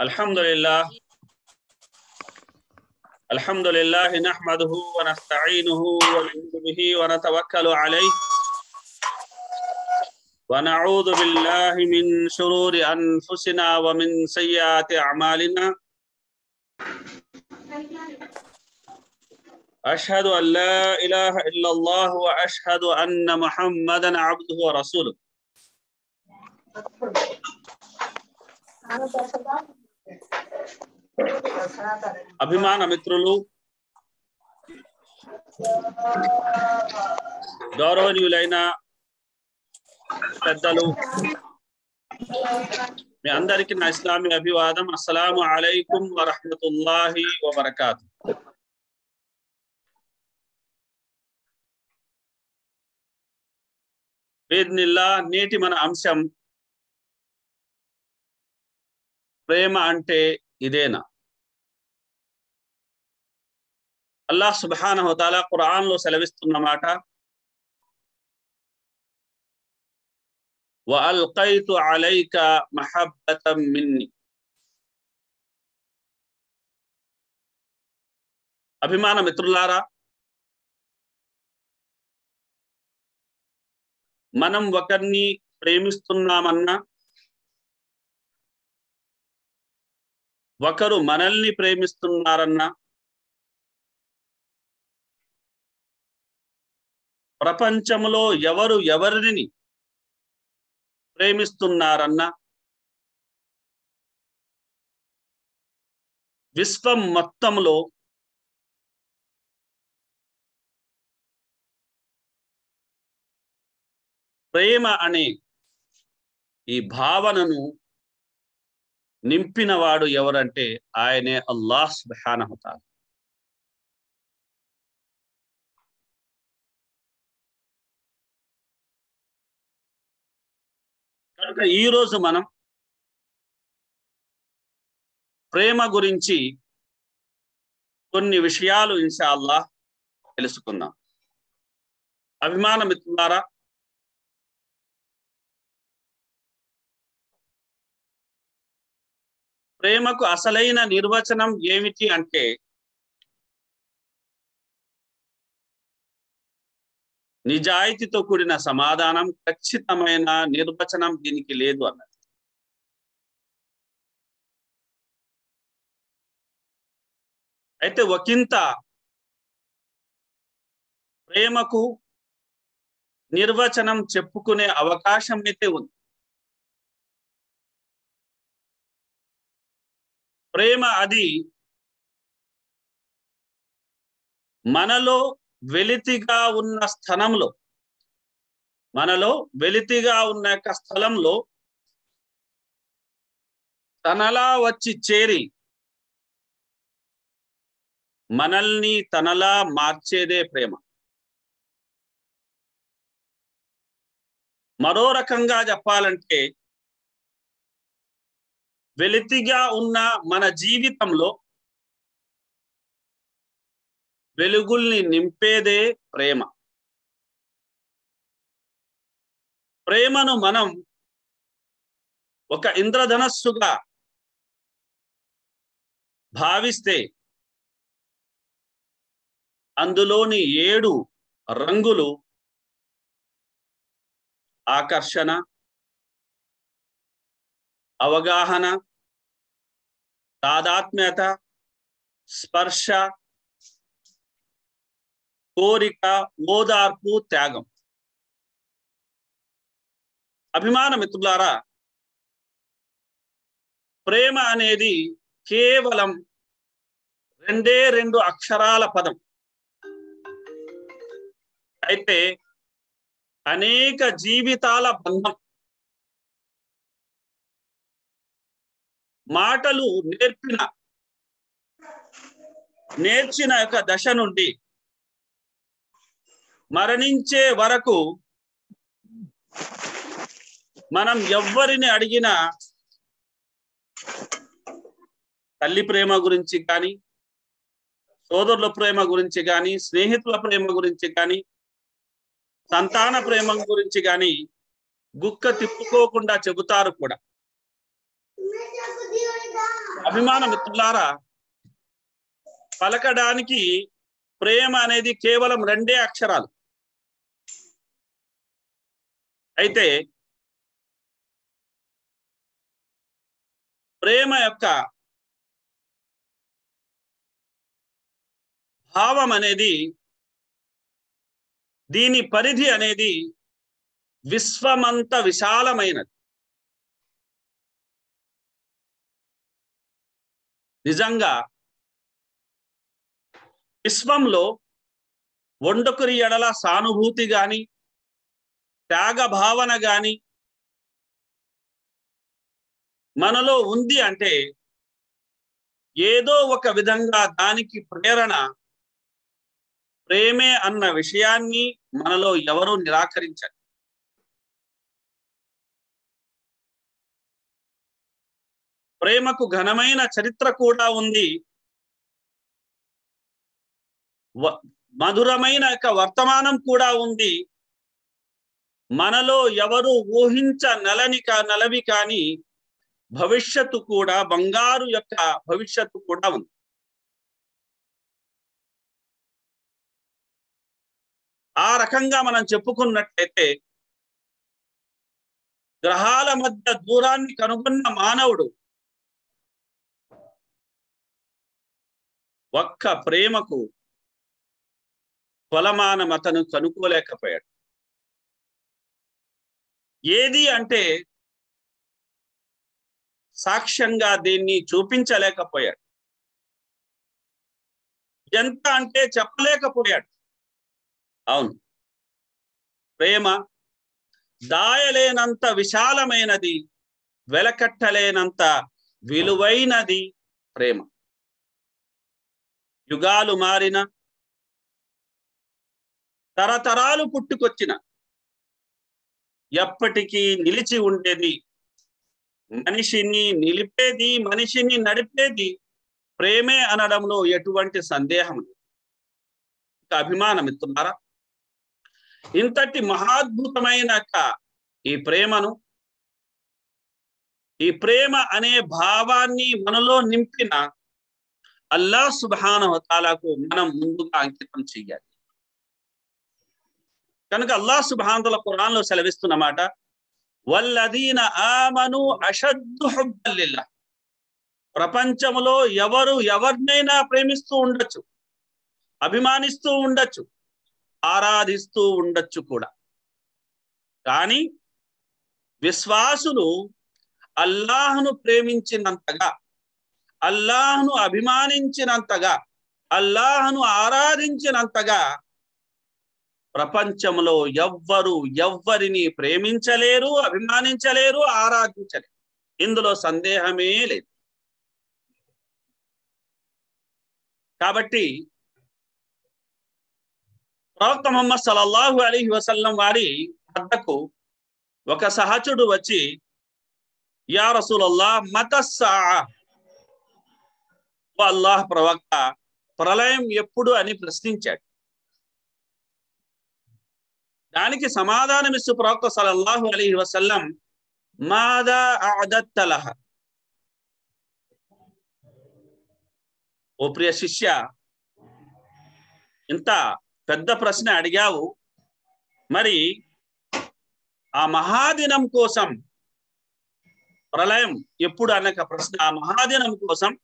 الحمد لله الحمد لله نحمده ونستعينه ونعوذ به ونتوكل عليه. ونعوذ بالله من شرور أنفسنا ومن سيئات أعمالنا. أشهد أن لا إله إلا الله وأشهد أن محمدا عبده ورسوله. అభిమాన మిత్రులు గౌరవనీయులైన పెద్దలు మీ అందరికీ నా ఇస్లామీ అభివాదం. అస్సలాము అలైకుం వరహమతుల్లాహి వబర్కాతు. బేద్నిల్లా నేటి మన అంశం. ప్రేమ అంటే ఇదేనా? అల్లాహ్ సుబాన్ హోతాలా ఖురాన్లో సెలవిస్తున్నమాట వల్కైతు అలైక మహబ్బతం మిన్ని. అభిమాన మిత్రులారా మనం ఒకరిని ప్రేమిస్తున్నామన్నా ఒకరు మనల్ని ప్రేమిస్తున్నారన్నా ప్రపంచంలో ఎవరు ఎవరిని ప్రేమిస్తున్నారన్నా విశ్వం మొత్తంలో ప్రేమ అనే ఈ భావనను నింపినవాడు ఎవరంటే ఆయనే అల్లాహ్ సుబ్హానహుతాల కనుక ఈరోజు మనం ప్రేమ గురించి కొన్ని విషయాలు ఇన్షాల్లా తెలుసుకుందాం. అభిమాన మిత్రులారా ప్రేమకు అసలైన నిర్వచనం ఏమిటి అంటే నిజాయితీతో కూడిన సమాధానం ఖచ్చితమైన నిర్వచనం దీనికి లేదు అన్నది. అయితే ఒకంత ప్రేమకు నిర్వచనం చెప్పుకునే అవకాశం అయితే ఉంది. ప్రేమ అది మనలో వెలితిగా ఉన్న స్థలంలో మనలో వెలితిగా ఉన్న యొక్క స్థలంలో తనలా వచ్చి చేరి మనల్ని తనలా మార్చేదే ప్రేమ. మరో రకంగా చెప్పాలంటే వెలితిగా ఉన్న మన జీవితంలో వెలుగుల్ని నింపేదే ప్రేమ. ప్రేమను మనం ఒక ఇంద్రధనస్సుగా భావిస్తే అందులోని ఏడు రంగులు ఆకర్షణ అవగాహన తాదాత్మ్యత స్పర్శ కోరిక ఓదార్పు త్యాగం. అభిమాన మిత్రులారా ప్రేమ అనేది కేవలం రెండే రెండు అక్షరాల పదం. అయితే అనేక జీవితాల బంధం మాటలు నేర్పిన నేర్చిన యొక్క దశ నుండి మరణించే వరకు మనం ఎవ్వరిని అడిగినా తల్లి ప్రేమ గురించి కానీ సోదరుల ప్రేమ గురించి కానీ స్నేహితుల ప్రేమ గురించి కానీ సంతాన ప్రేమ గురించి కానీ గుక్క తిప్పుకోకుండా చెబుతారు కూడా. అభిమాన మిత్రులారా పలకడానికి ప్రేమ అనేది కేవలం రెండే అక్షరాలు. అయితే ప్రేమ యొక్క భావం అనేది దీని పరిధి అనేది విశ్వమంత విశాలమైనది. నిజంగా విశ్వంలో వండకురి ఎడల సానుభూతి గాని త్యాగ భావన గాని మనలో ఉంది అంటే ఏదో ఒక విధంగా దానికి ప్రేరణ ప్రేమే అన్న విషయాన్ని మనలో ఎవరు నిరాకరించండి ప్రేమకు ఘనమైన చరిత్ర కూడా ఉంది. మధురమైన యొక్క వర్తమానం కూడా ఉంది. మనలో ఎవరు ఊహించ నలని కా నలవి కాని భవిష్యత్తు కూడా బంగారు యొక్క భవిష్యత్తు కూడా ఉంది. ఆ రకంగా మనం చెప్పుకున్నట్లయితే గ్రహాల మధ్య దూరాన్ని కనుగొన్న మానవుడు ఒక్క ప్రేమకు కొలమానం అతను కనుక్కోలేకపోయాడు ఏది అంటే సాక్ష్యంగా దీన్ని చూపించలేకపోయాడు. ఎంత అంటే చెప్పలేకపోయాడు. అవును. ప్రేమ దాయలేనంత విశాలమైనది వెలకట్టలేనంత విలువైనది ప్రేమ. యుగాలు మారిన తరతరాలు పుట్టుకొచ్చిన. ఎప్పటికీ నిలిచి ఉండేది మనిషిని నిలిపేది మనిషిని నడిపేది ప్రేమే అనడంలో ఎటువంటి సందేహం లేదు. అభిమానం ఇస్తున్నారా? ఇంతటి మహాద్భుతమైన ఈ ప్రేమను ఈ ప్రేమ అనే భావాన్ని మనలో నింపిన అల్లా సుబాన తాలాకు మనం ముందుగా అంకితం చెయ్యాలి కనుక అల్లా సుబానతల ఖురాన్లో సెలవిస్తున్నమాట వల్లదీన ఆమను అషద్దు హుబ్బల్లిల్లా ప్రపంచంలో ఎవరు ఎవరినైనా ప్రేమిస్తూ ఉండొచ్చు అభిమానిస్తూ ఉండొచ్చు ఆరాధిస్తూ ఉండొచ్చు కూడా కానీ విశ్వాసులు అల్లాహ్ను ప్రేమించినంతగా అల్లాహ్ను అభిమానించినంతగా అల్లాహ్ను ఆరాధించినంతగా ప్రపంచంలో ఎవ్వరు ఎవ్వరిని ప్రేమించలేరు అభిమానించలేరు ఆరాధించలేరు. ఇందులో సందేహమే లేదు. కాబట్టి ప్రవక్త మొహమ్మద్ సలల్లాహు అలీ వసల్లం వారి వద్దకు ఒక సహచుడు వచ్చి యా రసూలల్లా మతస్సా అల్లాహ్ ప్రవక్త ప్రళయం ఎప్పుడు అని ప్రశ్నించాడు. దానికి సమాధానమిస్తూ ప్రవక్త సల్లల్లాహు అలీ వసల్లం మాదా అదత్తలహ ఓ ప్రియ శిష్య ఇంత పెద్ద ప్రశ్న అడిగావు. మరి ఆ మహాదినం కోసం ప్రళయం ఎప్పుడు అన్న ప్రశ్న ఆ మహాదినం కోసం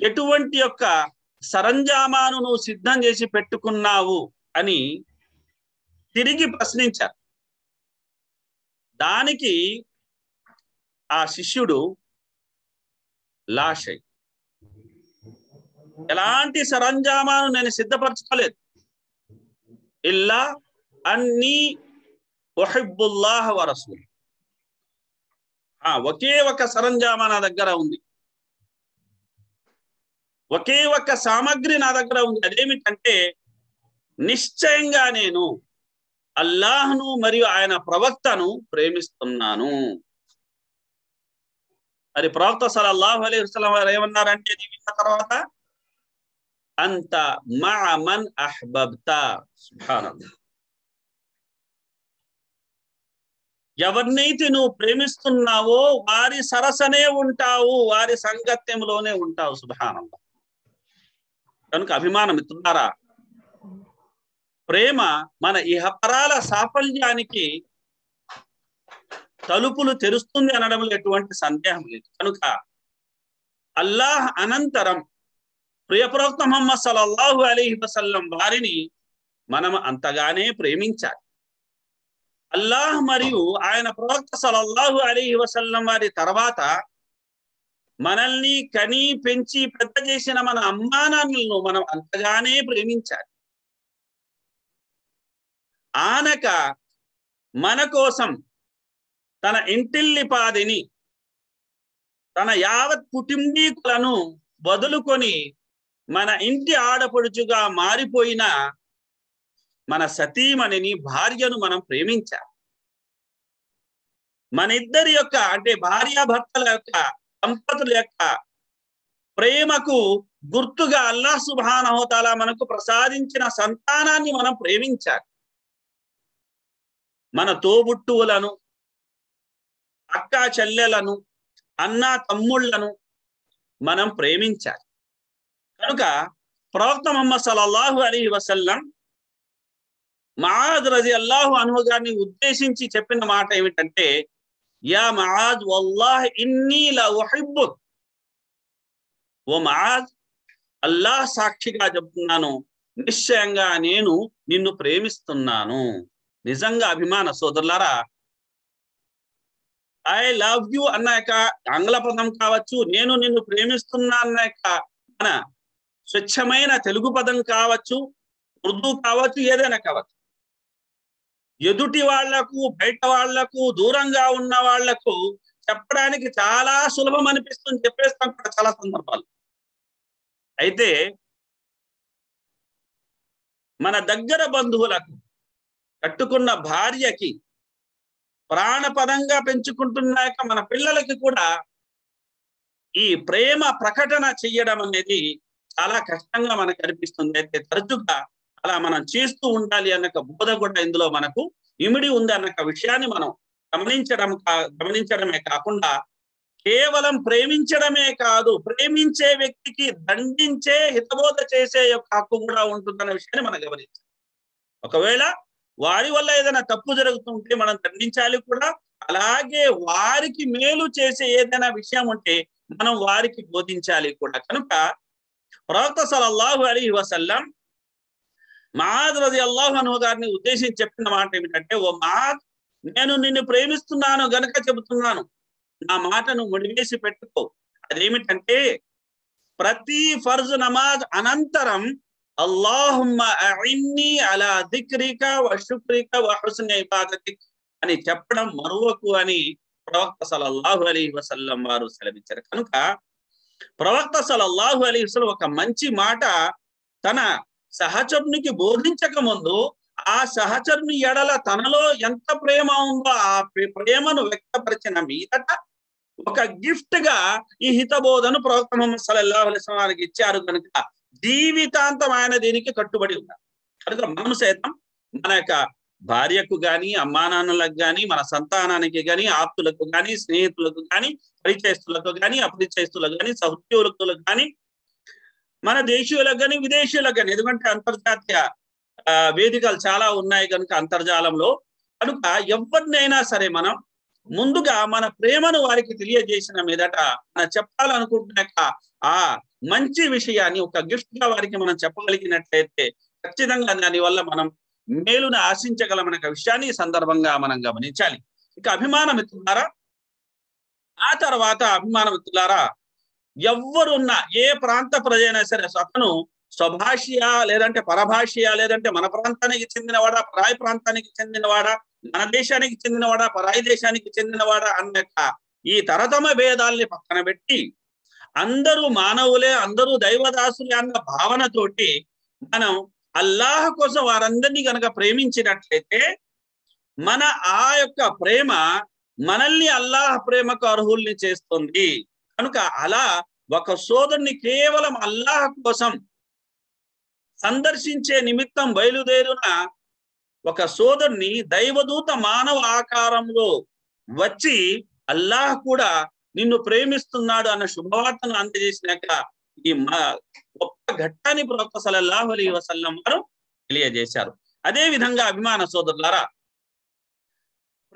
ఎటువంటి యొక్క సరంజామాను నువ్వు సిద్ధం చేసి పెట్టుకున్నావు అని తిరిగి ప్రశ్నించారు. దానికి ఆ శిష్యుడు లాషై ఎలాంటి సరంజామాను నేను సిద్ధపరచుకోలేదు. ఇల్లా అన్ని ఒహిబ్బుల్లాహ్ వరసు ఒకే ఒక సరంజామా నా దగ్గర ఉంది. ఒకే ఒక్క సామగ్రి నా దగ్గర ఉంది. అదేమిటంటే నిశ్చయంగా నేను అల్లాహ్ను మరియు ఆయన ప్రవక్తను ప్రేమిస్తున్నాను. మరి ప్రవక్త సలల్లాహు అలీ వసలం వారు ఏమన్నారంటే ఇది విన్న తర్వాత అంత మన్ అహ్బబ్త. ఎవరినైతే నువ్వు ప్రేమిస్తున్నావో వారి సరసనే ఉంటావు వారి సంగత్యంలోనే ఉంటావు. సుభానంగా కనుక అభిమాన మిత్రులారా ప్రేమ మన ఇహపరాల సాఫల్యానికి తలుపులు తెరుస్తుంది అనడంలో ఎటువంటి సందేహం లేదు. కనుక అల్లాహ్ అనంతరం ప్రియప్రవక్త మహమ్మద్ సల్లల్లాహు అలీ వసల్లం వారిని మనం అంతగానే ప్రేమించాలి. అల్లాహ్ మరియు ఆయన ప్రవక్త సలల్లాహు అలీ వసల్లం వారి తర్వాత మనల్ని కని పెంచి పెద్ద చేసిన మన అమ్మానాన్నలను మనం అంతగానే ప్రేమించాలి. ఆనక మన కోసం తన ఇంటిల్లిపాదిని తన యావత్ కుటుంబీకులను వదులుకొని మన ఇంటి ఆడపడుచుగా మారిపోయిన మన సతీమణిని భార్యను మనం ప్రేమించాలి. మన ఇద్దరి యొక్క అంటే భార్యాభర్తల యొక్క దంపతుల యొక్క ప్రేమకు గుర్తుగా అల్లాహ్ సుభానహోతాల మనకు ప్రసాదించిన సంతానాన్ని మనం ప్రేమించాలి. మన తోబుట్టువులను అక్క చెల్లెలను అన్న తమ్ముళ్ళను మనం ప్రేమించాలి. కనుక ప్రవక్త మొహమ్మద్ సలల్లాహు అలీ వసల్లం మహాద్ రజి అల్లాహు అనుహు గారిని ఉద్దేశించి చెప్పిన మాట ఏమిటంటే యా మహాజ్ వల్లాహ్ ఇన్నీ లహిబ్బు ఓ మహాజ్ అల్లాహ్ సాక్షిగా చెప్తున్నాను. నిశ్చయంగా నేను నిన్ను ప్రేమిస్తున్నాను. నిజంగా అభిమాన సోదరులారా ఐ లవ్ యు అన్న యొక్క ఆంగ్ల పదం కావచ్చు నేను నిన్ను ప్రేమిస్తున్నా అన్న యొక్క మన స్వచ్ఛమైన తెలుగు పదం కావచ్చు ఉర్దూ కావచ్చు ఏదైనా కావచ్చు. ఎదుటి వాళ్ళకు బయట వాళ్ళకు దూరంగా ఉన్న వాళ్ళకు చెప్పడానికి చాలా సులభం అనిపిస్తుంది. చెప్పేస్తాం కూడా చాలా సందర్భాలు. అయితే మన దగ్గర బంధువులకు కట్టుకున్న భార్యకి ప్రాణపదంగా పెంచుకుంటున్నాక మన పిల్లలకి కూడా ఈ ప్రేమ ప్రకటన చెయ్యడం అనేది చాలా కష్టంగా మనకు అనిపిస్తుంది. అయితే తరచుగా అలా మనం చేస్తూ ఉండాలి అన్న బోధ కూడా ఇందులో మనకు ఇమిడి ఉంది అన్న విషయాన్ని మనం గమనించడం గమనించడమే కాకుండా కేవలం ప్రేమించడమే కాదు ప్రేమించే వ్యక్తికి దండించే హితబోధ చేసే యొక్క హక్కు కూడా ఉంటుందన్న విషయాన్ని మనం గమనించాలి. ఒకవేళ వారి వల్ల ఏదైనా తప్పు జరుగుతుంటే మనం దండించాలి కూడా అలాగే వారికి మేలు చేసే ఏదైనా విషయం ఉంటే మనం వారికి బోధించాలి కూడా. కనుక ప్రవక్త సలల్లాహు అలీ వసల్లం మాద్ రది అల్లాహను గారిని ఉద్దేశించి చెప్పిన మాట ఏమిటంటే ఓ మాద్ నేను నిన్ను ప్రేమిస్తున్నాను గనుక చెబుతున్నాను. నా మాటను ముడివేసి పెట్టుకో. అదేమిటంటే ప్రతి ఫర్జ్ నమాజ్ అనంతరం అల్లాహుమ్మ అలా దిక్రిక వశుక్రిక శుక్రిక వ అని చెప్పడం మరువకు అని ప్రవక్త సలల్లాహు అలీ వసల్లం వారు సెలవించారు కనుక ప్రవక్త సలల్లాహు అలీ వసలం ఒక మంచి మాట తన సహచరునికి బోధించక ముందు ఆ సహచరుని ఎడల తనలో ఎంత ప్రేమ ఉందో ఆ ప్రేమను వ్యక్తపరిచిన మీదట ఒక గిఫ్ట్గా ఈ హితబోధను ప్రవక్త ముహమ్మద్ సల్లల్లాహు వారికి ఇచ్చారు కనుక జీవితాంతం ఆయన దీనికి కట్టుబడి ఉన్నారు. కనుక మనం సైతం మన యొక్క భార్యకు గాని అమ్మానాన్నలకు గాని మన సంతానానికి గాని ఆప్తులకు గాని స్నేహితులకు గాని పరిచయస్తులకు గాని అపరిచయస్తులకు గాని సహోద్యోగులకు గాని మన దేశీయులకు కానీ విదేశీయులకు కానీ ఎందుకంటే అంతర్జాతీయ వేదికలు చాలా ఉన్నాయి కనుక అంతర్జాలంలో. కనుక ఎవరినైనా సరే మనం ముందుగా మన ప్రేమను వారికి తెలియజేసిన మీదట మనం చెప్పాలనుకుంటున్నాక ఆ మంచి విషయాన్ని ఒక గిఫ్ట్గా వారికి మనం చెప్పగలిగినట్లయితే ఖచ్చితంగా దాని వల్ల మనం మేలును ఆశించగలమనే విషయాన్ని సందర్భంగా మనం గమనించాలి. ఇక అభిమాన మిత్రులారా ఆ తర్వాత అభిమాన మిత్రులారా ఎవ్వరున్నా ఏ ప్రాంత ప్రజైనా సరే అతను స్వభాషియా లేదంటే పరభాషియా లేదంటే మన ప్రాంతానికి చెందినవాడా పరాయి ప్రాంతానికి చెందినవాడా మన దేశానికి చెందినవాడా పరాయి దేశానికి చెందినవాడా అన్న ఈ తరతమ భేదాల్ని పక్కన పెట్టి అందరూ మానవులే అందరూ దైవదాసులే అన్న భావనతోటి మనం అల్లాహ్ కోసం వారందరినీ కనుక ప్రేమించినట్లయితే మన ఆ యొక్క ప్రేమ మనల్ని అల్లాహ్ ప్రేమకు అర్హుల్ని చేస్తుంది. కనుక అలా ఒక సోదరుని కేవలం అల్లాహ్ కోసం సందర్శించే నిమిత్తం బయలుదేరిన ఒక సోదరుని దైవదూత మానవ ఆకారంలో వచ్చి అల్లాహ్ కూడా నిన్ను ప్రేమిస్తున్నాడు అన్న శుభవార్తను అందజేసినాక ఈ గొప్ప ఘట్టాన్ని ప్రవక్త సల్లల్లాహు అలీ వసల్లం వారు తెలియజేశారు. అదే విధంగా అభిమాన సోదరులారా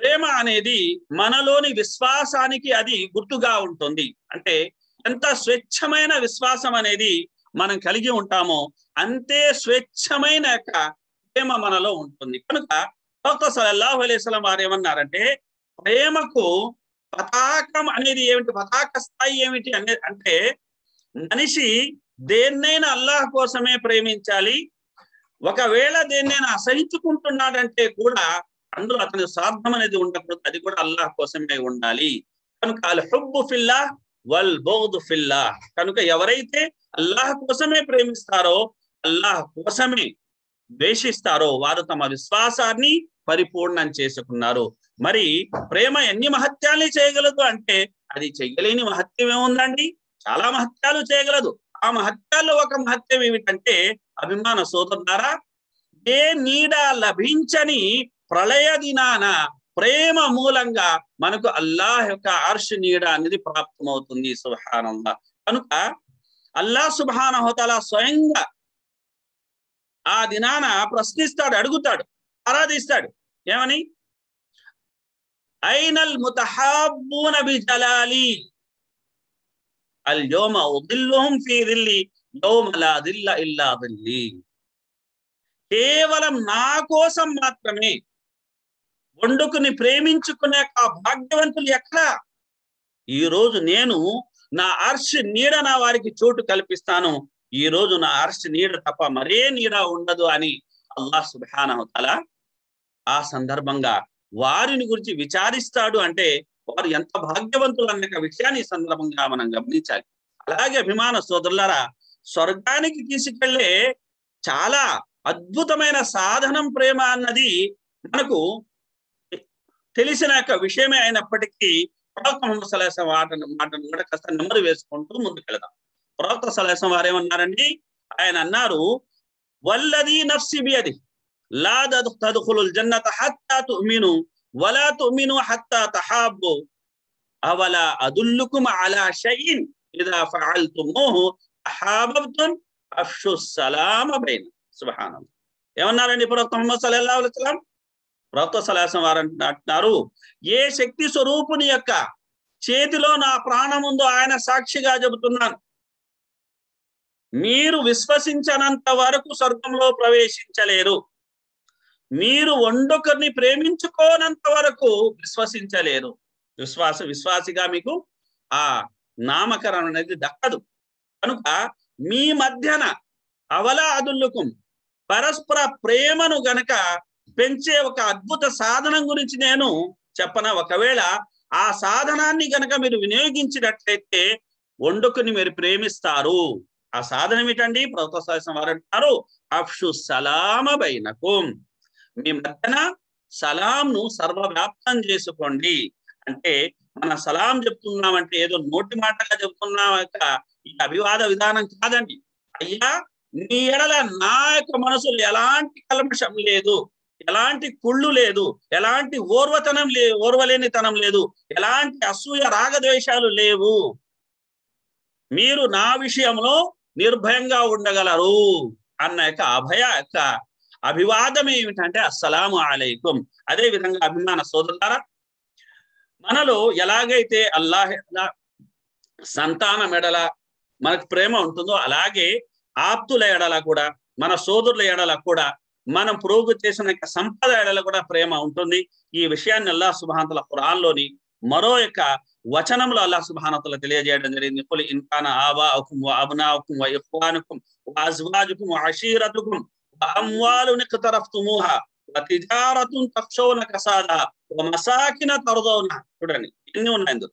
ప్రేమ అనేది మనలోని విశ్వాసానికి అది గుర్తుగా ఉంటుంది. అంటే ఎంత స్వచ్ఛమైన విశ్వాసం అనేది మనం కలిగి ఉంటామో అంతే స్వచ్ఛమైన యొక్క ప్రేమ మనలో ఉంటుంది. కనుక డాక్టర్ సల్లల్లాహు అలైస్లం వారు ఏమన్నారంటే ప్రేమకు పతాకం అనేది ఏమిటి పతాక స్థాయి ఏమిటి అనే అంటే మనిషి దేన్నైనా అల్లాహ్ కోసమే ప్రేమించాలి ఒకవేళ దేన్నైనా అసహించుకుంటున్నాడంటే కూడా అందులో అతని స్వార్థం అనేది ఉండకూడదు. అది కూడా అల్లాహ్ కోసమే ఉండాలి. కనుక అల్ హుబ్బు ఫిల్లా వల్ బౌద్ ఫిల్లా కనుక ఎవరైతే అల్లాహ్ కోసమే ప్రేమిస్తారో అల్లాహ్ కోసమే ద్వేషిస్తారో వారు తమ విశ్వాసాన్ని పరిపూర్ణం చేసుకున్నారు. మరి ప్రేమ ఎన్ని మహత్యాల్ని చేయగలదు అంటే అది చెయ్యలేని మహత్యం ఏముందండి? చాలా మహత్యాలు చేయగలదు. ఆ మహత్యాల్లో ఒక మహత్యం ఏమిటంటే అభిమాన సోదరులారా ఏ నీడ లభించని ప్రళయ దినాన ప్రేమ మూలంగా మనకు అల్లాహ్ యొక్క ఆర్ష నీడ అనేది ప్రాప్తమవుతుంది సుభానంద కనుక అల్లాహ్ సుభాన హోతలా స్వయంగా ఆ దినాన ప్రశ్నిస్తాడు అడుగుతాడు ఆరాధిస్తాడు. ఏమని? ఐనల్ ముతహాబూన బిజలాలి అల్ యోమ ఉదిల్లుహుం ఫీ దిల్లి యోమ లా దిల్ల ఇల్లా దిల్లి. కేవలం నా కోసం మాత్రమే వండుకుని ప్రేమించుకునే ఆ భాగ్యవంతులు ఎక్కడా? ఈ రోజు నేను నా అర్ష్ నీడ నా వారికి చోటు కల్పిస్తాను. ఈ రోజు నా అర్ష్ నీడ తప్ప మరే నీడ ఉండదు అని అల్లా సుబ్హానహు ఆ సందర్భంగా వారిని గురించి విచారిస్తాడు అంటే వారు ఎంత భాగ్యవంతులు అన్న విషయాన్ని సందర్భంగా మనం గమనించాలి. అలాగే అభిమాన సోదరులారా స్వర్గానికి తీసుకెళ్ళే చాలా అద్భుతమైన సాధనం ప్రేమ అన్నది మనకు తెలిసిన యొక్క విషయమే అయినప్పటికీ ప్రవక్త ముహమ్మద్ సలాసం మాటను మాటను కూడా కాస్త నెమ్మది వేసుకుంటూ ముందుకెళ్దాం. ప్రవక్త సలాసం వారు ఏమన్నారండి? ఆయన అన్నారు వల్లది నఫ్సి బియది లా తదుఖులుల్ జన్నత హత్తా తుమిను వలా తుమిను హత్తా తహాబ్బు అవలా అదుల్లుకుమ అలా షైన్ ఇదా ఫఅల్తుమూహు తహాబబ్తుం అఫ్షు సలామ బైన. సుబ్హానల్లాహ్ ఏమన్నారండి ప్రవక్త ముహమ్మద్ సల్లల్లాహు అలైహి వసల్లం? ప్రవక్త సలాసం వారు అంటున్నారు ఏ శక్తి స్వరూపుని యొక్క చేతిలో నా ప్రాణం ఉందో ఆయన సాక్షిగా చెబుతున్నాను. మీరు విశ్వసించనంత వరకు స్వర్గంలో ప్రవేశించలేరు. మీరు వండుకర్ని ప్రేమించుకోనంత వరకు విశ్వసించలేరు. విశ్వాస విశ్వాసిగా మీకు ఆ నామకరణం అనేది దక్కదు. కనుక మీ మధ్యన అవలా అదుల్లుకుం. పరస్పర ప్రేమను గనక పెంచే ఒక అద్భుత సాధనం గురించి నేను చెప్పన? ఒకవేళ ఆ సాధనాన్ని గనక మీరు వినియోగించినట్లయితే వండుకుని మీరు ప్రేమిస్తారు. ఆ సాధనం ఏంటండి ప్రభుత్వ వారు అంటారు అఫ్షు సలామ బైనకుం. మీ మధ్యన సలాంను సర్వవ్యాప్తం చేసుకోండి. అంటే మన సలాం చెప్తున్నామంటే ఏదో నోటి మాటగా చెప్తున్నాం ఈ అభివాద విధానం కాదండి. అయ్యా నీ ఎడల నా యొక్క మనసులో ఎలాంటి కల్మషం లేదు. ఎలాంటి కుళ్ళు లేదు ఎలాంటి ఓర్వతనం లే ఓర్వలేనితనం లేదు ఎలాంటి అసూయ రాగద్వేషాలు లేవు. మీరు నా విషయంలో నిర్భయంగా ఉండగలరు అన్న యొక్క అభయ యొక్క అభివాదం ఏమిటంటే అస్సలాము అలైకుం. అదే విధంగా అభిమాన సోదరులారా మనలో ఎలాగైతే అల్లాహ్ సంతానం ఎడల మనకు ప్రేమ ఉంటుందో అలాగే ఆప్తుల ఎడల కూడా మన సోదరుల ఎడల కూడా మనం పురోగతి చేసిన సంపద ఎడల కూడా ప్రేమ ఉంటుంది. ఈ విషయాన్ని అల్లాహ్ సుబానతల ఖురాన్లోని మరో యొక్క వచనంలో అల్లా సుబానతల తెలియజేయడం జరిగింది. కులి ఇన్కాన ఆబాకుం వ అబ్నాకుం వ ఇఖ్వానుకుం వ అజ్వాజుకుం వ అషీరతుకుం వ అమ్వాలున్ ఇక్తరఫ్తుమూహా వ తిజారతున్ తక్షౌన కసాదా మసాకిన తరదౌన. చూడండి ఇన్ని ఉన్నాయి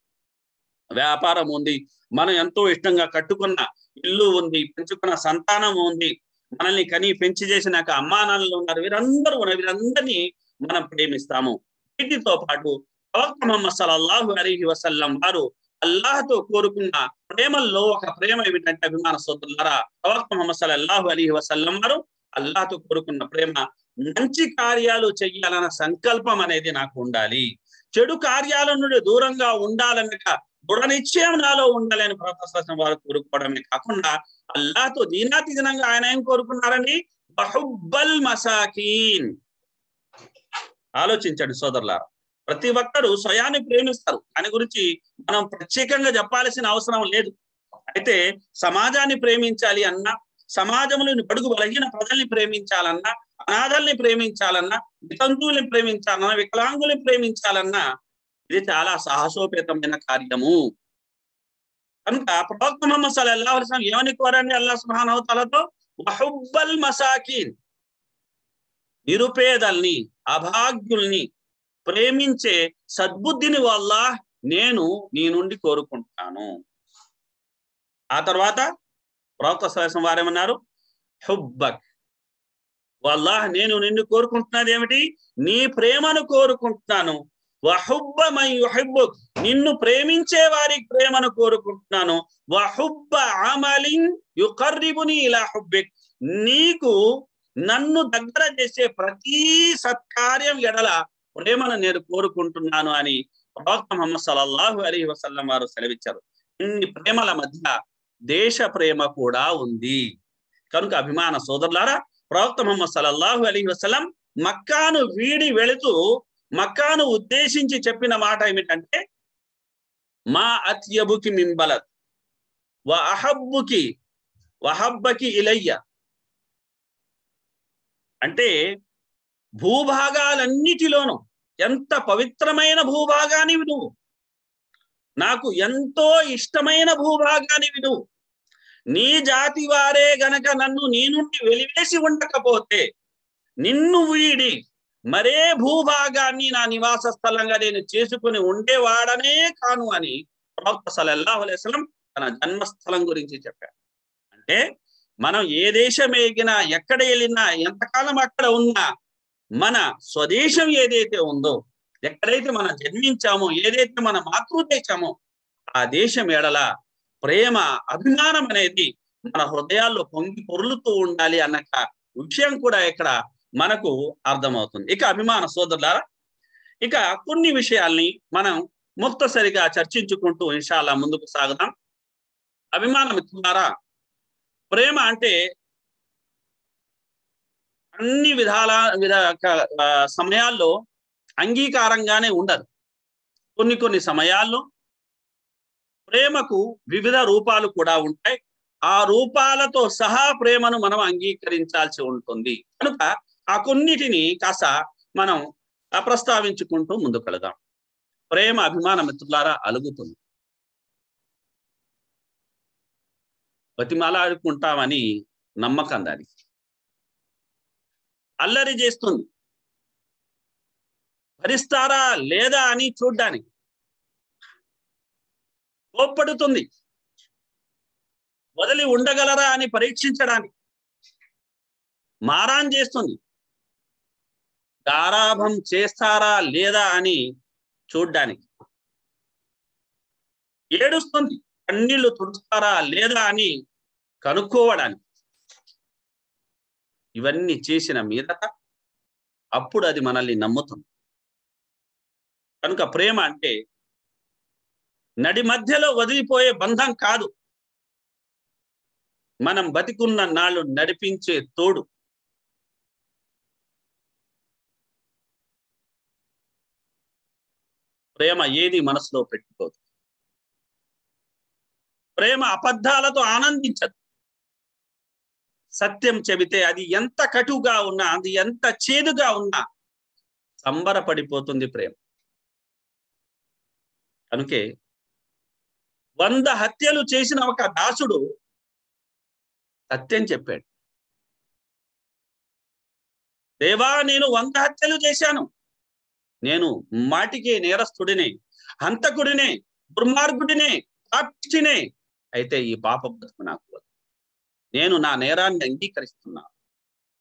వ్యాపారం ఉంది మనం ఎంతో ఇష్టంగా కట్టుకున్న ఇల్లు ఉంది పెంచుకున్న సంతానం ఉంది మనల్ని కని పెంచి చేసిన అమ్మా నాన్నలు ఉన్నారు. వీరందరూ ఉన్నారు వీరందరినీ మనం ప్రేమిస్తాము. వీటితో పాటు ప్రవక్త ముహమ్మద్ సల్లల్లాహు అలీహి వసల్లం వారు అల్లాహతో కోరుకున్న ప్రేమల్లో ఒక ప్రేమ ఏమిటంటే అభిమాన సోదరులారా ప్రవక్త మొహమ్మద్ అల్లాహు అలీహి వసల్లం వారు అల్లాహతో కోరుకున్న ప్రేమ మంచి కార్యాలు చెయ్యాలన్న సంకల్పం అనేది నాకు ఉండాలి. చెడు కార్యాల నుండి దూరంగా ఉండాలనక దృఢ నిశ్చయం నాలో ఉండాలని ప్రొఫెసర్ వారు కోరుకోవడమే కాకుండా అల్లాతో దీనాతి దినంగా ఆయన ఏం కోరుకున్నారని? బహుబ్బల్ మసాకీన్. ఆలోచించండి సోదరులారా ప్రతి ఒక్కరూ స్వయాన్ని ప్రేమిస్తారు దాని గురించి మనం ప్రత్యేకంగా చెప్పాల్సిన అవసరం లేదు. అయితే సమాజాన్ని ప్రేమించాలి అన్నా సమాజంలోని బడుగు బలహీన ప్రజల్ని ప్రేమించాలన్నా అనాథల్ని ప్రేమించాలన్నా వితంతువుల్ని ప్రేమించాలన్నా వికలాంగుల్ని ప్రేమించాలన్నా ఇది చాలా సాహసోపేతమైన కార్యము. కనుక ప్రవక్త మొహమ్మద్ సల్ అల్లా అలిస్లాం ఏమని కోరండి అల్లా సుబ్హానహు తఆలాతో? వహుబ్బల్ మసాకిన్. నిరుపేదల్ని అభాగ్యుల్ని ప్రేమించే సద్బుద్ధిని వల్ల నేను నీ నుండి కోరుకుంటాను. ఆ తర్వాత ప్రవక్త సలహం వారేమన్నారు? హుబ్బక్. వల్లాహ్ నేను నిన్ను కోరుకుంటున్నది ఏమిటి? నీ ప్రేమను కోరుకుంటున్నాను. వహుబ్బ మై నిన్ను ప్రేమించే వారి ప్రేమను కోరుకుంటున్నాను. వహుబ్బ అమలిన్ యుకర్రిబుని ఇలా హుబ్బిక్. నీకు నన్ను దగ్గర చేసే ప్రతి సత్కార్యం ఎడల ప్రేమను నేను కోరుకుంటున్నాను అని ప్రవక్త ముహమ్మద్ సల్లల్లాహు అలీ వసల్లం వారు సెలవిచ్చారు. ఇన్ని ప్రేమల మధ్య దేశ ప్రేమ కూడా ఉంది. కనుక అభిమాన సోదరులారా ప్రవక్త ముహమ్మద్ సలల్లాహు అలీ వసలం మక్కాను వీడి వెళుతూ మక్కాను ఉద్దేశించి చెప్పిన మాట ఏమిటంటే మా అత్యబుకి మింబలత్ వ అహబ్బుకి వహబ్బకి ఇలయ్య. అంటే భూభాగాలన్నిటిలోనూ ఎంత పవిత్రమైన భూభాగానివి నువ్వు నాకు ఎంతో ఇష్టమైన భూభాగానివి నువ్వు నీ జాతి వారే గనక నన్ను నీ నుండి వెలివేసి ఉండకపోతే నిన్ను వీడి మరే భూభాగాన్ని నా నివాస స్థలంగా నేను చేసుకుని ఉండేవాడనే కాను అని ప్రవక్త సలల్లాహు అలైస్లం తన జన్మస్థలం గురించి చెప్పాడు. అంటే మనం ఏ దేశం ఎగినా ఎక్కడ వెళ్ళినా ఎంతకాలం అక్కడ ఉన్నా మన స్వదేశం ఏదైతే ఉందో ఎక్కడైతే మనం జన్మించామో ఏదైతే మన మాతృదేశమో ఆ దేశం ఎడల ప్రేమ అభిమానం అనేది మన హృదయాల్లో పొంగి పొరులుతూ ఉండాలి అన్న విషయం కూడా ఇక్కడ మనకు అర్థమవుతుంది. ఇక అభిమాన సోదరులారా ఇక కొన్ని విషయాల్ని మనం ముక్తసరిగా చర్చించుకుంటూ ఇన్షాల్లా ముందుకు సాగుదాం. అభిమాన మిత్రులారా ప్రేమ అంటే అన్ని విధాల విధ సమయాల్లో అంగీకారంగానే ఉండదు. కొన్ని కొన్ని సమయాల్లో ప్రేమకు వివిధ రూపాలు కూడా ఉంటాయి. ఆ రూపాలతో సహా ప్రేమను మనం అంగీకరించాల్సి ఉంటుంది. కనుక ఆ కొన్నిటిని కాస్త మనం ప్రస్తావించుకుంటూ ముందుకు వెళదాం. ప్రేమ అభిమాన మిత్రులారా అలుగుతుంది. బతిమలాడుకుంటామని నమ్మకం దానికి అల్లరి చేస్తుంది. భరిస్తారా లేదా అని చూడ్డానికి. కోప్పడుతుంది. వదిలి ఉండగలరా అని పరీక్షించడానికి. మారాన్ చేస్తుంది. గారాభం చేస్తారా లేదా అని చూడ్డానికి. ఏడుస్తుంది కన్నీళ్ళు తుడుస్తారా లేదా అని కనుక్కోవడానికి. ఇవన్నీ చేసిన మీదట అప్పుడు అది మనల్ని నమ్ముతుంది. కనుక ప్రేమ అంటే నడి మధ్యలో వదిలిపోయే బంధం కాదు. మనం బతికున్న నాళ్ళు నడిపించే తోడు. ప్రేమ ఏది మనసులో పెట్టుకోదు. ప్రేమ అబద్ధాలతో ఆనందించదు. సత్యం చెబితే అది ఎంత కటుగా ఉన్నా అది ఎంత చేదుగా ఉన్నా సంబరపడిపోతుంది ప్రేమ. కనుకే వంద హత్యలు చేసిన ఒక దాసుడు సత్యం చెప్పాడు. దేవా నేను వంద హత్యలు చేశాను. నేను మాటికి నేరస్తుడిని హంతకుడినే దుర్మార్గుడిని పాపిష్టినే అయితే ఈ పాప బ్రతుకు నాకు నేను నా నేరాన్ని అంగీకరిస్తున్నా.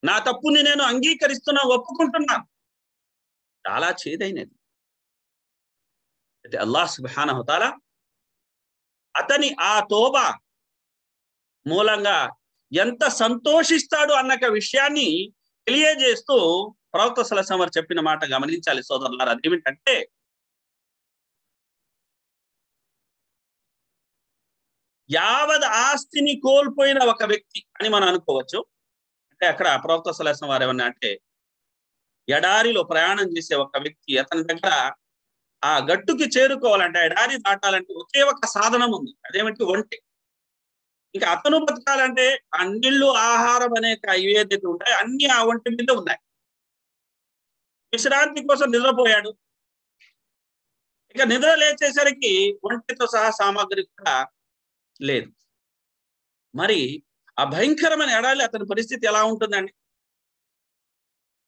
నా తప్పుని నేను అంగీకరిస్తున్నా ఒప్పుకుంటున్నాను చాలా చేదైనది. అయితే అల్లాహ్ సుబానహతాల అతని ఆ తోబ మూలంగా ఎంత సంతోషిస్తాడు అన్న విషయాన్ని తెలియజేస్తూ ప్రవక్త సలసమర్ చెప్పిన మాట గమనించాలి సోదరులారు. అదేమిటంటే యావద్ ఆస్తిని కోల్పోయిన ఒక వ్యక్తి అని మనం అనుకోవచ్చు. అంటే అక్కడ ప్రవక్త సలసం వారు ఏమన్నా అంటే ఎడారిలో ప్రయాణం చేసే ఒక వ్యక్తి అతని దగ్గర ఆ గట్టుకి చేరుకోవాలంటే ఎడారి దాటాలంటే ఒకే ఒక సాధనం ఉంది. అదేమిటి? ఒంటి. ఇంకా అతను బతకాలంటే ఆ ఆహారం అనేక ఏదైతే ఉంటాయో. అన్ని ఆ ఒంటి మీద ఉన్నాయి. విశ్రాంతి కోసం నిద్రపోయాడు. ఇక నిద్ర లేచేసరికి ఒంటితో సహా సామాగ్రి కూడా లేదు. మరి ఆ భయంకరమైన ఎడాలి అతని పరిస్థితి ఎలా ఉంటుందండి?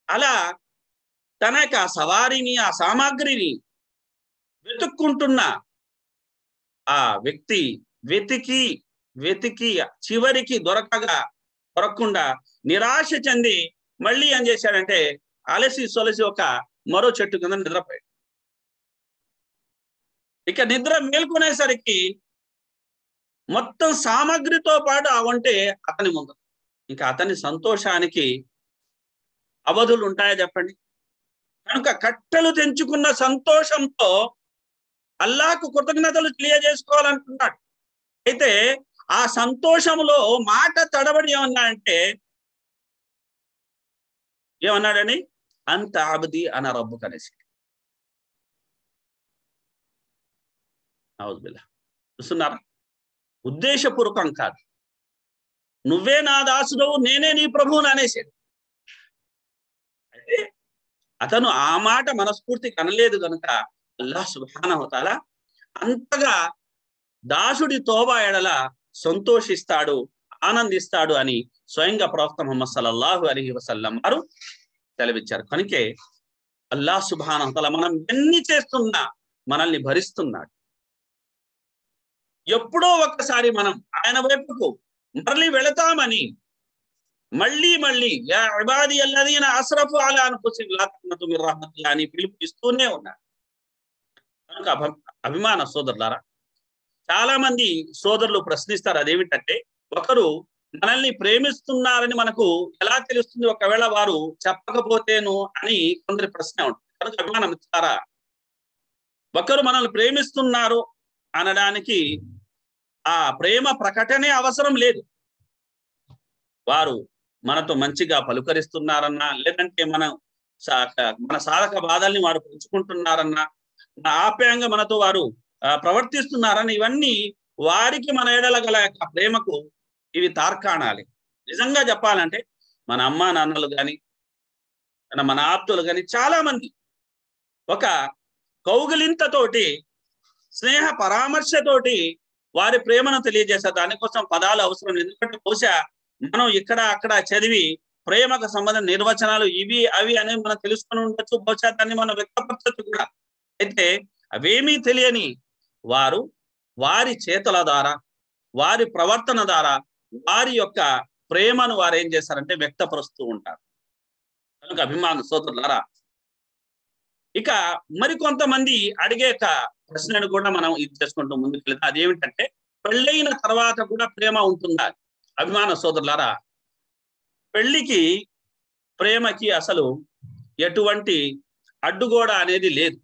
అలా తన యొక్క ఆ సవారిని ఆ సామాగ్రిని వెతుక్కుంటున్న ఆ వ్యక్తి వెతికి వెతికి చివరికి దొరకగా దొరకకుండా నిరాశ చెంది మళ్ళీ ఏం చేశాడంటే అలసి సొలసి ఒక మరో చెట్టు కింద నిద్రపోయాడు. ఇక నిద్ర మేల్కొనేసరికి మొత్తం సామాగ్రితో పాటు ఆ వంటే అతని ముందు. ఇంకా అతని సంతోషానికి అవధులు ఉంటాయా చెప్పండి? కనుక కట్టెలు తెంచుకున్న సంతోషంతో అల్లాకు కృతజ్ఞతలు తెలియజేసుకోవాలనుకున్నాడు. అయితే ఆ సంతోషంలో మాట తడబడి ఏమన్నా అంటే ఏమన్నాడని అంత అబది అన రబ్బు కనేసి చూస్తున్నారా? ఉద్దేశపూర్వకం కాదు. నువ్వే నా దాసుడవు నేనే నీ ప్రభువుని అనేసాడు అయితే అతను ఆ మాట మనస్ఫూర్తి కనలేదు కనుక అల్లా సుభానవతాల అంతగా దాసుడి తోబా ఎడల సంతోషిస్తాడు ఆనందిస్తాడు అని స్వయంగా ప్రవక్త మొహమ్మద్ సల్లల్లాహు అలీ వసల్లం వారు సెలవిచ్చారు. కనుకే అల్లా సుభానంతల మనం ఎన్ని చేస్తున్నా మనల్ని భరిస్తున్నాడు. ఎప్పుడో ఒక్కసారి మనం ఆయన వైపుకు మరలి వెళతామని మళ్ళీ మళ్ళీ యా ఇబాది అల్లదీన అలా అనుకోసి అని పిలుపు ఇస్తూనే ఉన్నారు. కనుక అభిమాన సోదరులారా చాలా మంది సోదరులు ప్రశ్నిస్తారు అదేమిటంటే ఒకరు మనల్ని ప్రేమిస్తున్నారని మనకు ఎలా తెలుస్తుంది? ఒకవేళ వారు చెప్పకపోతేను అని కొందరి ప్రశ్న ఉంటుంది. కనుక అభిమానం ఇస్తారా? ఒకరు మనల్ని ప్రేమిస్తున్నారు అనడానికి ఆ ప్రేమ ప్రకటనే అవసరం లేదు. వారు మనతో మంచిగా పలుకరిస్తున్నారన్నా లేదంటే మనం మన సాధక బాధల్ని వారు పంచుకుంటున్నారన్నా ఆప్యాయంగా మనతో వారు ప్రవర్తిస్తున్నారని ఇవన్నీ వారికి మన ఏడల గల యొక్క ప్రేమకు ఇవి తార్కాణాలి. నిజంగా చెప్పాలంటే మన అమ్మా నాన్నలు కానీ మన ఆప్తులు కానీ చాలా మంది ఒక కౌగిలింతతోటి స్నేహ పరామర్శతోటి వారి ప్రేమను తెలియజేసే దానికోసం పదాలు అవసరం ఎందుకంటే బహుశా మనం ఇక్కడ అక్కడ చదివి ప్రేమకు సంబంధం నిర్వచనాలు ఇవి అవి అని మనం తెలుసుకుని ఉండొచ్చు. బహుశా దాన్ని మనం వ్యక్తపరచచ్చు కూడా. అయితే అవేమీ తెలియని వారు వారి చేతుల ద్వారా వారి ప్రవర్తన ద్వారా వారి యొక్క ప్రేమను వారు ఏం చేస్తారంటే వ్యక్తపరుస్తూ ఉంటారు. కనుక అభిమాన సోదరులారా ఇక మరికొంతమంది అడిగే ప్రశ్నను కూడా మనం ఇది చేసుకుంటూ ముందుకు వెళ్తాం అదేమిటంటే పెళ్ళైన తర్వాత కూడా ప్రేమ ఉంటుందా? అభిమాన సోదరులారా పెళ్ళికి ప్రేమకి అసలు ఎటువంటి అడ్డుగోడ అనేది లేదు.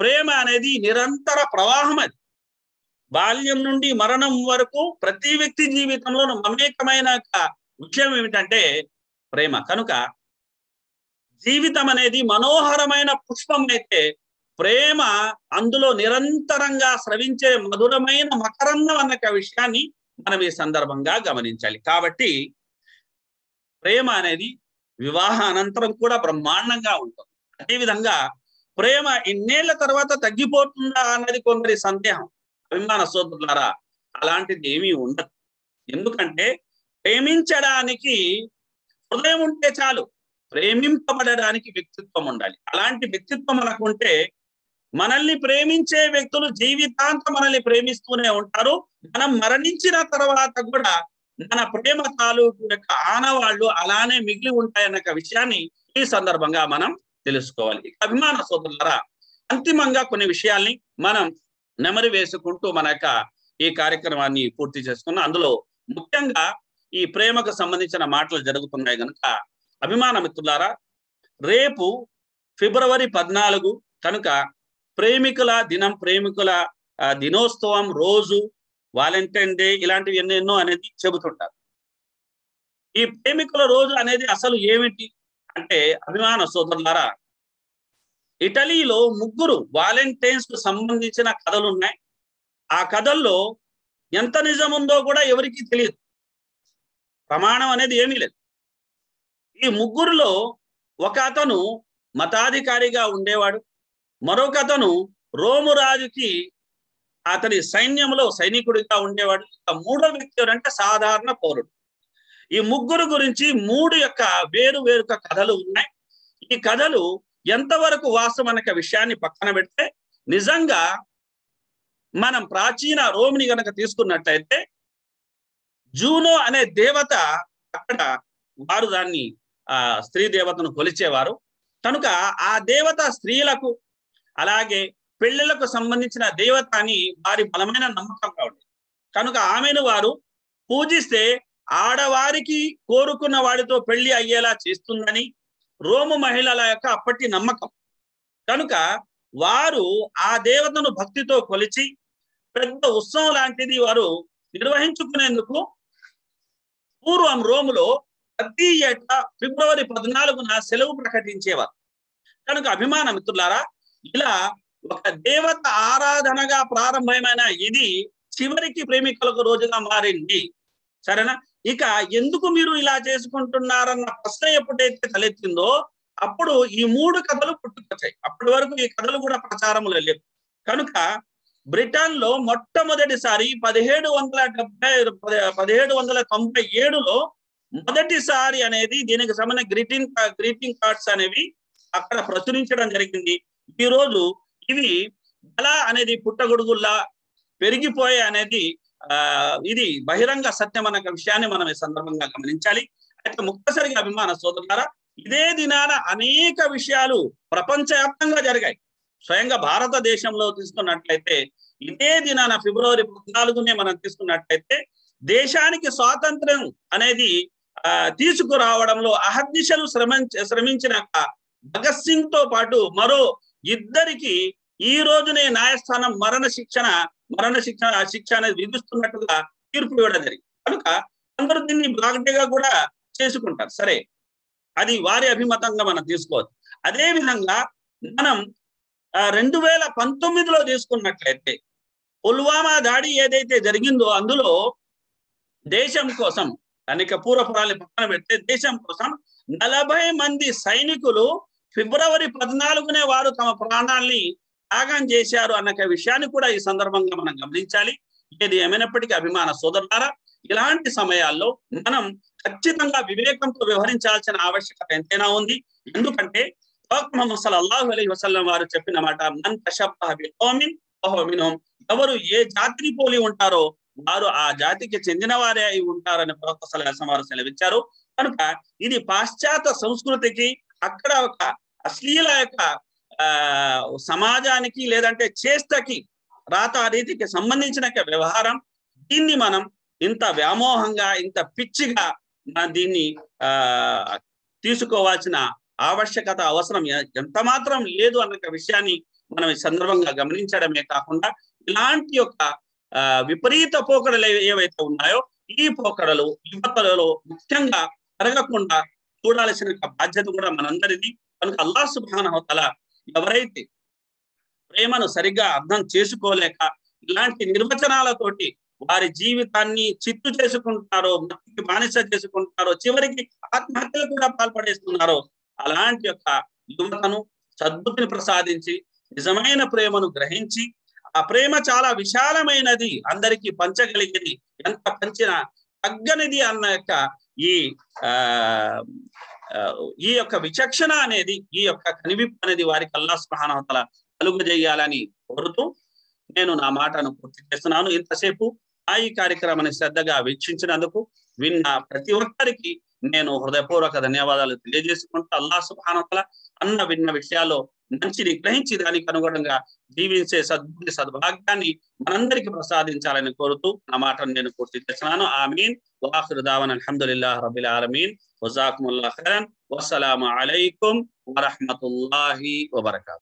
ప్రేమ అనేది నిరంతర ప్రవాహం అది. బాల్యం నుండి మరణం వరకు ప్రతి వ్యక్తి జీవితంలో మమేకమైన విషయం ఏమిటంటే ప్రేమ. కనుక జీవితం అనేది మనోహరమైన పుష్పం అయితే ప్రేమ అందులో నిరంతరంగా స్రవించే మధురమైన మకరందం అన్న విషయాన్ని మనం ఈ సందర్భంగా గమనించాలి. కాబట్టి ప్రేమ అనేది వివాహ అనంతరం కూడా బ్రహ్మాండంగా ఉంటుంది. అదేవిధంగా ప్రేమ ఇన్నేళ్ళ తర్వాత తగ్గిపోతుందా అన్నది కొందరి సందేహం. అభిమాన సోదరులారా అలాంటిది ఏమీ ఉండదు. ఎందుకంటే ప్రేమించడానికి హృదయం ఉంటే చాలు ప్రేమింపబడడానికి వ్యక్తిత్వం ఉండాలి. అలాంటి వ్యక్తిత్వం మనకు ఉంటే మనల్ని ప్రేమించే వ్యక్తులు జీవితాంతం మనల్ని ప్రేమిస్తూనే ఉంటారు. మనం మరణించిన తర్వాత కూడా మన ప్రేమ తాలూకు యొక్క ఆనవాళ్ళు అలానే మిగిలి ఉంటాయన్న విషయాన్ని ఈ సందర్భంగా మనం తెలుసుకోవాలి. అభిమాన సోదరులరా అంతిమంగా కొన్ని విషయాల్ని మనం నెమరి వేసుకుంటూ మన యొక్క ఈ కార్యక్రమాన్ని పూర్తి చేసుకున్నాం అందులో ముఖ్యంగా ఈ ప్రేమకు సంబంధించిన మాటలు జరుగుతున్నాయి కనుక అభిమాన మిత్రులారా రేపు ఫిబ్రవరి పద్నాలుగు కనుక ప్రేమికుల దినం ప్రేమికుల దినోత్సవం రోజు వాలంటైన్ డే ఇలాంటివి ఎన్నెన్నో అనేది చెబుతుంటారు. ఈ ప్రేమికుల రోజు అనేది అసలు ఏమిటి అంటే అభిమాన సోదరులారా ఇటలీలో ముగ్గురు వాలంటైన్స్కు సంబంధించిన కథలు ఉన్నాయి ఆ కథల్లో ఎంత నిజం ఉందో కూడా ఎవరికీ తెలియదు. ప్రమాణం అనేది ఏమీ లేదు. ఈ ముగ్గురులో ఒక అతను మతాధికారిగా ఉండేవాడు. మరొక అతను రోము రాజుకి అతని సైన్యంలో సైనికుడిగా ఉండేవాడు. మూడో వ్యక్తి ఎవరంటే సాధారణ పౌరుడు. ఈ ముగ్గురు గురించి మూడు యొక్క వేరు వేరు కథలు ఉన్నాయి. ఈ కథలు ఎంతవరకు వాస్తవం అనే విషయాన్ని పక్కన పెడితే నిజంగా మనం ప్రాచీన రోమిని గనక తీసుకున్నట్లయితే జూనో అనే దేవత అక్కడ వారు దాన్ని ఆ స్త్రీ దేవతను కొలిచేవారు. కనుక ఆ దేవత స్త్రీలకు అలాగే పెళ్ళిలకు సంబంధించిన దేవత అని వారి బలమైన నమ్మకం కావడం కనుక ఆమెను వారు పూజిస్తే ఆడవారికి కోరుకున్న వాడితో పెళ్ళి అయ్యేలా చేస్తుందని రోము మహిళల యొక్క అప్పటి నమ్మకం. కనుక వారు ఆ దేవతను భక్తితో కొలిచి పెద్ద ఉత్సవం లాంటిది వారు నిర్వహించుకునేందుకు పూర్వం రోములో ప్రతి ఏటా ఫిబ్రవరి పద్నాలుగున సెలవు ప్రకటించేవారు. కనుక అభిమాన మిత్రులారా ఇలా ఒక దేవత ఆరాధనగా ప్రారంభమైన ఇది చివరికి ప్రేమికులకు రోజుగా మారింది. సరేనా? ఇక ఎందుకు మీరు ఇలా చేసుకుంటున్నారన్న ప్రశ్న ఎప్పుడైతే తలెత్తిందో అప్పుడు ఈ మూడు కథలు పుట్టుకొచ్చాయి. అప్పటి వరకు ఈ కథలు కూడా ప్రచారంలో లేవు. కనుక బ్రిటన్లో మొట్టమొదటిసారి పదిహేడు వందల డెబ్బై పదిహేడు వందల తొంభై ఏడులో మొదటిసారి అనేది దీనికి సంబంధించిన గ్రీటింగ్ గ్రీటింగ్ కార్డ్స్ అనేవి అక్కడ ప్రచురించడం జరిగింది. ఈ రోజు ఇవి ఎలా అనేది పుట్టగొడుగుల్లా పెరిగిపోయే అనేది ఇది బహిరంగ సత్యం అన్న విషయాన్ని మనం ఈ సందర్భంగా గమనించాలి. అయితే ముక్తసరిగా అభిమాన సోదరులారా ఇదే దినాన అనేక విషయాలు ప్రపంచవ్యాప్తంగా జరిగాయి. స్వయంగా భారతదేశంలో తీసుకున్నట్లయితే ఇదే దినాన ఫిబ్రవరి పద్నాలుగునే మనం తీసుకున్నట్లయితే దేశానికి స్వాతంత్రం అనేది ఆ తీసుకురావడంలో అహర్నిశలు శ్రమించ శ్రమించిన భగత్ సింగ్తో పాటు మరో ఇద్దరికి ఈ రోజునే న్యాయస్థానం మరణ శిక్షణ మరణ శిక్ష శిక్ష అనేది విధిస్తున్నట్టుగా తీర్పు ఇవ్వడం జరిగింది. కనుక అందరూ దీన్ని బ్లాక్డేగా కూడా చేసుకుంటారు. సరే అది వారి అభిమతంగా మనం తీసుకోవచ్చు. అదే విధంగా మనం రెండు వేల పంతొమ్మిదిలో తీసుకున్నట్లయితే పుల్వామా దాడి ఏదైతే జరిగిందో అందులో దేశం కోసం అనేక పూర్వపురాల్ని పక్కన పెడితే దేశం కోసం నలభై మంది సైనికులు ఫిబ్రవరి పద్నాలుగునే వారు తమ ప్రాణాల్ని త్యాగం చేశారు అన్న విషయాన్ని కూడా ఈ సందర్భంగా మనం గమనించాలి. ఏది ఏమైనప్పటికీ అభిమాన సోదరులారా ఇలాంటి సమయాల్లో మనం ఖచ్చితంగా వివేకంతో వ్యవహరించాల్సిన ఆవశ్యకత ఎంతైనా ఉంది. ఎందుకంటే మొహమ్మద్ సల్లల్లాహు అలైహి వసల్లం వారు చెప్పిన మాట మన్ తషబ్బహ ఎవరు ఏ జాతిని పోలి ఉంటారో వారు ఆ జాతికి చెందిన వారే అయి ఉంటారని ప్రవక్త సలహా వారు సెలవిచ్చారు. కనుక ఇది పాశ్చాత్య సంస్కృతికి అక్కడ ఒక అశ్లీల యొక్క సమాజానికి లేదంటే చేష్టకి రాత రీతికి సంబంధించిన వ్యవహారం. దీన్ని మనం ఇంత వ్యామోహంగా ఇంత పిచ్చిగా మనం దీన్ని ఆ తీసుకోవాల్సిన ఆవశ్యకత అవసరం ఎంత మాత్రం లేదు అన్న విషయాన్ని మనం ఈ సందర్భంగా గమనించడమే కాకుండా ఇలాంటి యొక్క విపరీత పోకడలు ఏవైతే ఉన్నాయో ఈ పోకడలు యువతలలో ముఖ్యంగా జరగకుండా చూడాల్సిన బాధ్యత కూడా మనందరిది. కనుక అల్లా సుబానహతల ఎవరైతే ప్రేమను సరిగ్గా అర్థం చేసుకోలేక ఇలాంటి నిర్వచనాలతోటి వారి జీవితాన్ని చిత్తు చేసుకుంటారో మట్టికి బానిస చేసుకుంటారో చివరికి ఆత్మహత్యలు కూడా పాల్పడేస్తున్నారో అలాంటి యొక్క యువతను సద్బుద్ధిని ప్రసాదించి నిజమైన ప్రేమను గ్రహించి ఆ ప్రేమ చాలా విశాలమైనది అందరికీ పంచగలిగేది ఎంత పంచినా తగ్గనిది అన్న యొక్క ఈ ఆ ఈ యొక్క విచక్షణ అనేది ఈ యొక్క కనివిప్పు అనేది వారికి అల్లా స్మహానవతల కలుగజేయాలని కోరుతూ నేను నా మాటను పూర్తి చేస్తున్నాను. ఇంతసేపు ఆ ఈ కార్యక్రమాన్ని శ్రద్ధగా వీక్షించినందుకు విన్న ప్రతి ఒక్కరికి నేను హృదయపూర్వక ధన్యవాదాలు తెలియజేసుకుంటూ అల్లా సుభానతల అన్న విన్న విషయాల్లో మంచిని గ్రహించి దానికి అనుగుణంగా జీవించే సద్బుద్ధి సద్భాగ్యాన్ని మనందరికీ ప్రసాదించాలని కోరుతూ నా మాటను నేను పూర్తి చేస్తున్నాను ఆమీన్ వాఖిరు దావన్ అల్హమ్దులిల్లాహ్ రబిల్ ఆలమీన్ వజాకుముల్లాహ్ ఖైరన్ వస్సలాము అలైకుం వరహ్మతుల్లాహి వబరకాతు